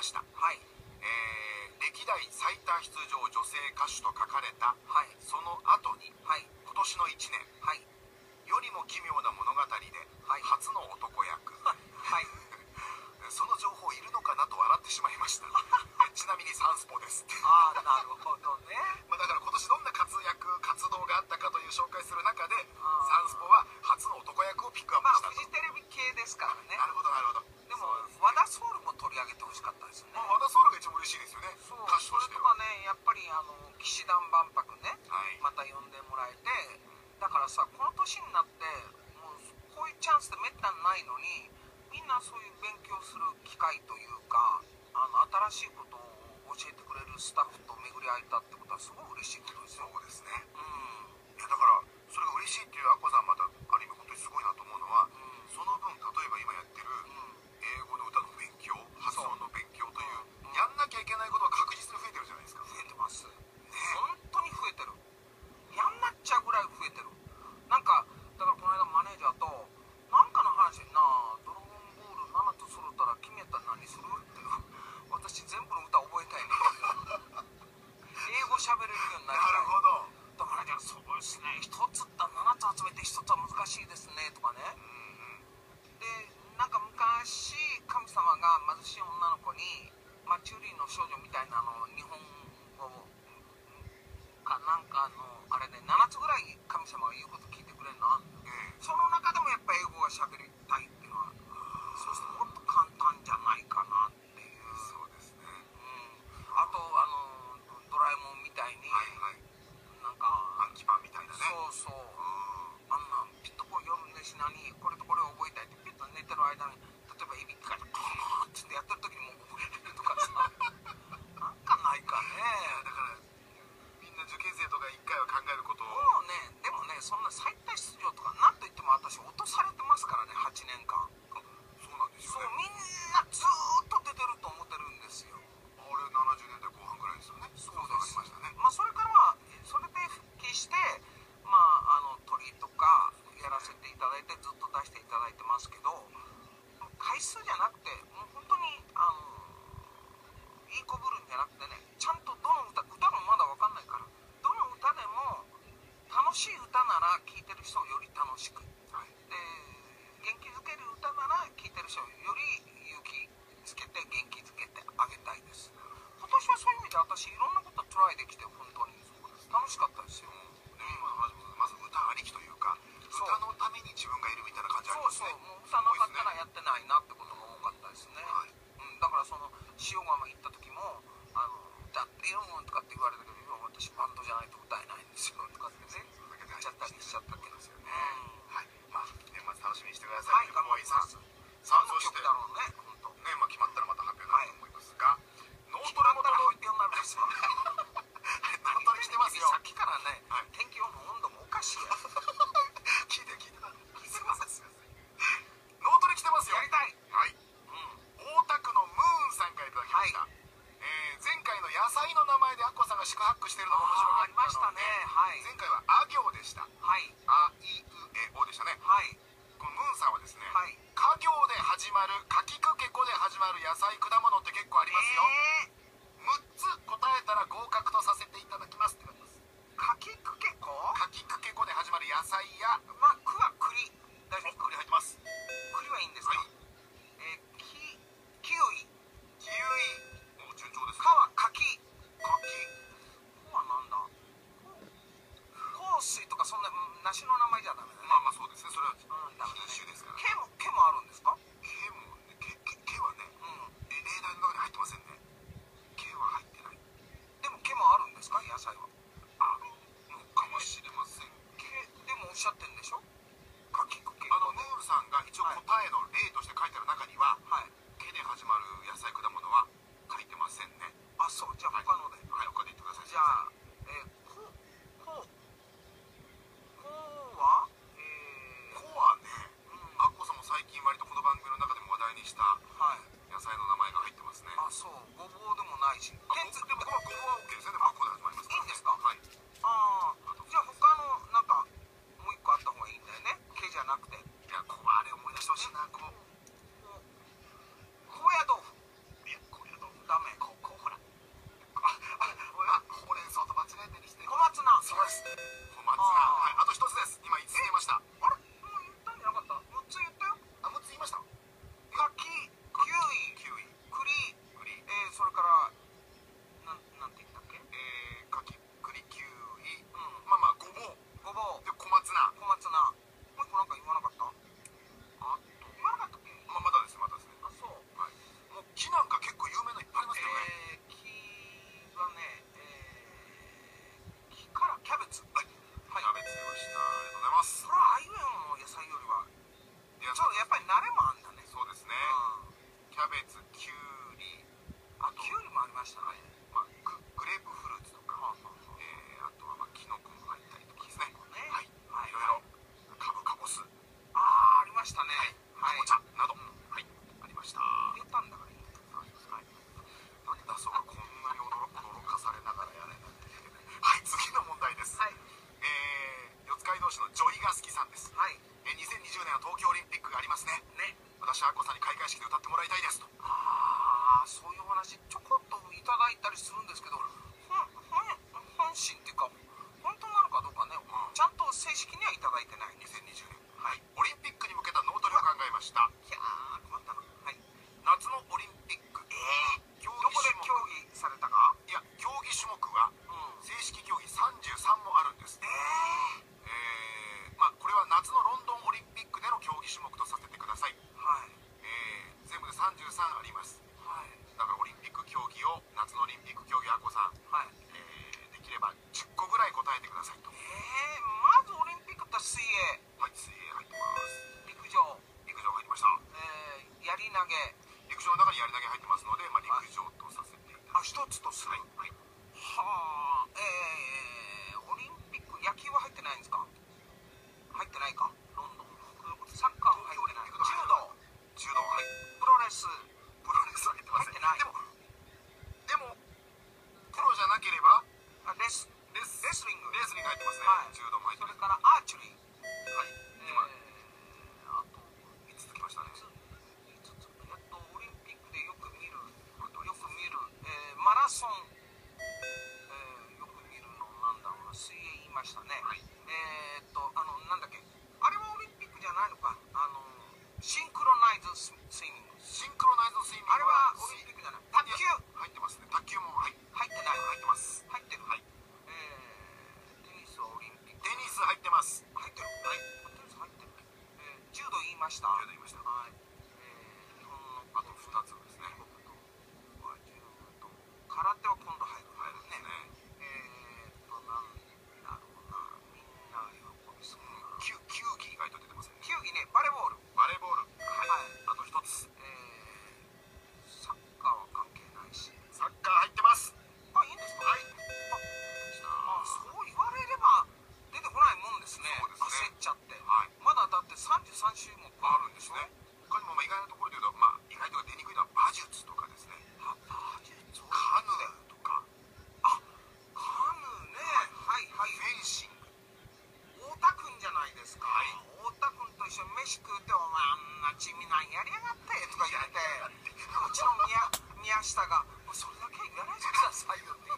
ました。はい、えー、歴代最多出場女性歌手と書かれた、はい、その後に、はい、今年の1年、はい、よりも奇妙な物語で、はい、初の男役、はい、その情報いるのかなと笑ってしまいました。ちなみにサンスポですああなるほどね、まあ、だから今年どんな活旦ないのにみんなそういう勉強する機会というかあの新しいことを教えてくれるスタッフと巡り合えたってことはすごい嬉しいことですよ。そうですね、うん、いやだからそれが嬉しいっていうアコさん塩釜行った時も「あのだってよ」とかって言われたけど今「私バンドじゃないと歌えないんですよ」とかってねやっちゃったりしちゃったり。菜果いてない2020年。はい。レースに入ってますね、はい、柔道もそれからアーチェリー。はい、今あと5つきましたね。つ。えっとオリンピックでよく見るよく見る、えー、マラソン、えー、よく見るのなんだろうな。水泳言いましたね、はい、えー、っとあのなんだっけ。あれはオリンピックじゃないのか。あのシンクロナイズスイミング。シンクロナイズスイミングちみなんやりやがってとか言ってもちろん宮下が「それだけ言わないでくださいよ」って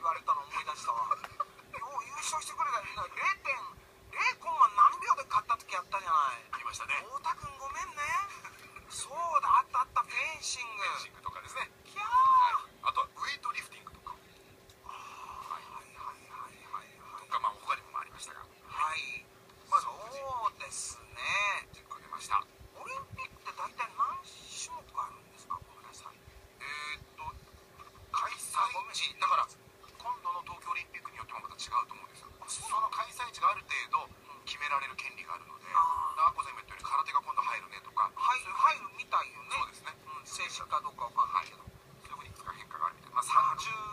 その開催地がある程度決められる権利があるのであこさん今言ったように空手が今度入るねとか。入る入るみたいよね。そうですね、うん、正式かどうかわかんないけど、はい、そういうふうに変化があるみたいな、まあ、30